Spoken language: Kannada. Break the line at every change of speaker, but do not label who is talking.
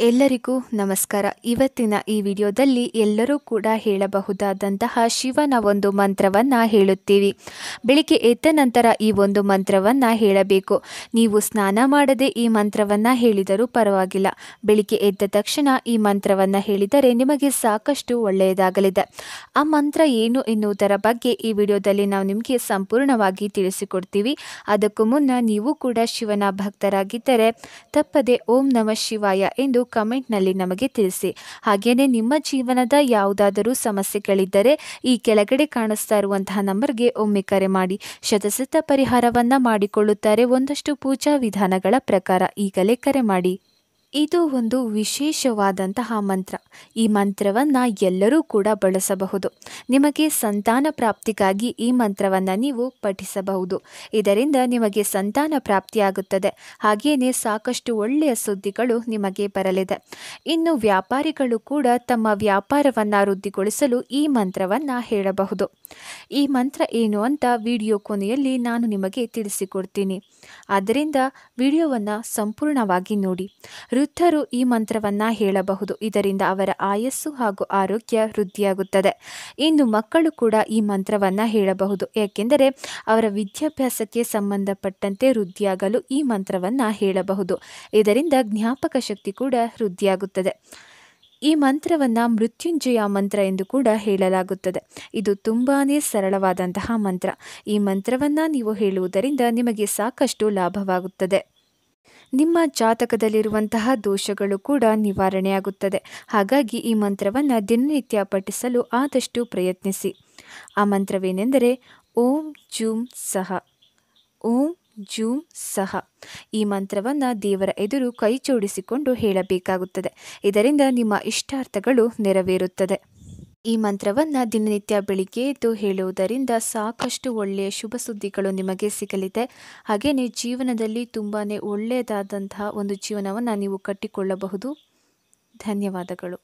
ಎಲ್ಲರಿಗೂ ನಮಸ್ಕಾರ. ಇವತ್ತಿನ ಈ ವಿಡಿಯೋದಲ್ಲಿ ಎಲ್ಲರೂ ಕೂಡ ಹೇಳಬಹುದಾದಂತಹ ಶಿವನ ಒಂದು ಮಂತ್ರವನ್ನು ಹೇಳುತ್ತೀವಿ. ಬೆಳಿಗ್ಗೆ ಎದ್ದ ನಂತರ ಈ ಒಂದು ಮಂತ್ರವನ್ನು ಹೇಳಬೇಕು. ನೀವು ಸ್ನಾನ ಮಾಡದೆ ಈ ಮಂತ್ರವನ್ನು ಹೇಳಿದರೂ ಪರವಾಗಿಲ್ಲ. ಬೆಳಿಗ್ಗೆ ಎದ್ದ ತಕ್ಷಣ ಈ ಮಂತ್ರವನ್ನು ಹೇಳಿದರೆ ನಿಮಗೆ ಸಾಕಷ್ಟು ಒಳ್ಳೆಯದಾಗಲಿದೆ. ಆ ಮಂತ್ರ ಏನು ಎನ್ನುವುದರ ಬಗ್ಗೆ ಈ ವಿಡಿಯೋದಲ್ಲಿ ನಾವು ನಿಮಗೆ ಸಂಪೂರ್ಣವಾಗಿ ತಿಳಿಸಿಕೊಡ್ತೀವಿ. ಅದಕ್ಕೂ ಮುನ್ನ ನೀವು ಕೂಡ ಶಿವನ ಭಕ್ತರಾಗಿದ್ದರೆ ತಪ್ಪದೆ ಓಂ ನಮಃ ಶಿವಾಯ ಎಂದು ಕಮೆಂಟ್ನಲ್ಲಿ ನಮಗೆ ತಿಳಿಸಿ. ಹಾಗೆಯೇ ನಿಮ್ಮ ಜೀವನದ ಯಾವುದಾದರೂ ಸಮಸ್ಯೆಗಳಿದ್ದರೆ ಈ ಕೆಳಗಡೆ ಕಾಣಿಸ್ತಾ ಇರುವಂತಹ ನಂಬರ್ಗೆ ಒಮ್ಮೆ ಕರೆ ಮಾಡಿ. ಶತಸಿದ್ಧ ಪರಿಹಾರವನ್ನು ಮಾಡಿಕೊಳ್ಳುತ್ತಾರೆ ಒಂದಷ್ಟು ಪೂಜಾ ವಿಧಾನಗಳ ಪ್ರಕಾರ ಈಗಲೇ ಕರೆ ಮಾಡಿ. ಇದು ಒಂದು ವಿಶೇಷವಾದಂತಹ ಮಂತ್ರ. ಈ ಮಂತ್ರವನ್ನು ಎಲ್ಲರೂ ಕೂಡ ಬಳಸಬಹುದು. ನಿಮಗೆ ಸಂತಾನ ಪ್ರಾಪ್ತಿಗಾಗಿ ಈ ಮಂತ್ರವನ್ನು ನೀವು ಪಠಿಸಬಹುದು. ಇದರಿಂದ ನಿಮಗೆ ಸಂತಾನ ಪ್ರಾಪ್ತಿಯಾಗುತ್ತದೆ. ಹಾಗೆಯೇ ಸಾಕಷ್ಟು ಒಳ್ಳೆಯ ಸುದ್ದಿಗಳು ನಿಮಗೆ ಬರಲಿದೆ. ಇನ್ನು ವ್ಯಾಪಾರಿಗಳು ಕೂಡ ತಮ್ಮ ವ್ಯಾಪಾರವನ್ನು ವೃದ್ಧಿಗೊಳಿಸಲು ಈ ಮಂತ್ರವನ್ನು ಹೇಳಬಹುದು. ಈ ಮಂತ್ರ ಏನು ಅಂತ ವಿಡಿಯೋ ಕೊನೆಯಲ್ಲಿ ನಾನು ನಿಮಗೆ ತಿಳಿಸಿಕೊಡ್ತೀನಿ. ಆದ್ದರಿಂದ ವಿಡಿಯೋವನ್ನು ಸಂಪೂರ್ಣವಾಗಿ ನೋಡಿ. ವೃದ್ಧರು ಈ ಮಂತ್ರವನ್ನು ಹೇಳಬಹುದು. ಇದರಿಂದ ಅವರ ಆಯಸ್ಸು ಹಾಗೂ ಆರೋಗ್ಯ ವೃದ್ಧಿಯಾಗುತ್ತದೆ. ಇನ್ನು ಮಕ್ಕಳು ಕೂಡ ಈ ಮಂತ್ರವನ್ನು ಹೇಳಬಹುದು. ಏಕೆಂದರೆ ಅವರ ವಿದ್ಯಾಭ್ಯಾಸಕ್ಕೆ ಸಂಬಂಧಪಟ್ಟಂತೆ ವೃದ್ಧಿಯಾಗಲು ಈ ಮಂತ್ರವನ್ನು ಹೇಳಬಹುದು. ಇದರಿಂದ ಜ್ಞಾಪಕ ಶಕ್ತಿ ಕೂಡ ವೃದ್ಧಿಯಾಗುತ್ತದೆ. ಈ ಮಂತ್ರವನ್ನು ಮೃತ್ಯುಂಜಯ ಮಂತ್ರ ಎಂದು ಕೂಡ ಹೇಳಲಾಗುತ್ತದೆ. ಇದು ತುಂಬಾ ಸರಳವಾದಂತಹ ಮಂತ್ರ. ಈ ಮಂತ್ರವನ್ನು ನೀವು ಹೇಳುವುದರಿಂದ ನಿಮಗೆ ಸಾಕಷ್ಟು ಲಾಭವಾಗುತ್ತದೆ. ನಿಮ್ಮ ಜಾತಕದಲ್ಲಿರುವಂತಹ ದೋಷಗಳು ಕೂಡ ನಿವಾರಣೆಯಾಗುತ್ತದೆ. ಹಾಗಾಗಿ ಈ ಮಂತ್ರವನ್ನು ದಿನನಿತ್ಯ ಪಠಿಸಲು ಆದಷ್ಟು ಪ್ರಯತ್ನಿಸಿ. ಆ ಮಂತ್ರವೇನೆಂದರೆ, ಓಂ ಜೂಂ ಸಹ. ಓಂ ಜೂಂ ಸಹ. ಈ ಮಂತ್ರವನ್ನು ದೇವರ ಎದುರು ಕೈ ಜೋಡಿಸಿಕೊಂಡು ಹೇಳಬೇಕಾಗುತ್ತದೆ. ಇದರಿಂದ ನಿಮ್ಮ ಇಷ್ಟಾರ್ಥಗಳು ನೆರವೇರುತ್ತದೆ. ಈ ಮಂತ್ರವನ್ನು ದಿನನಿತ್ಯ ಬೆಳಿಗ್ಗೆ ಎದ್ದು ಹೇಳುವುದರಿಂದ ಸಾಕಷ್ಟು ಒಳ್ಳೆಯ ಶುಭ ಸುದ್ದಿಗಳು ನಿಮಗೆ ಸಿಗಲಿದೆ. ಹಾಗೆಯೇ ಜೀವನದಲ್ಲಿ ತುಂಬಾ ಒಳ್ಳೆಯದಾದಂತಹ ಒಂದು ಜೀವನವನ್ನು ನೀವು ಕಟ್ಟಿಕೊಳ್ಳಬಹುದು. ಧನ್ಯವಾದಗಳು.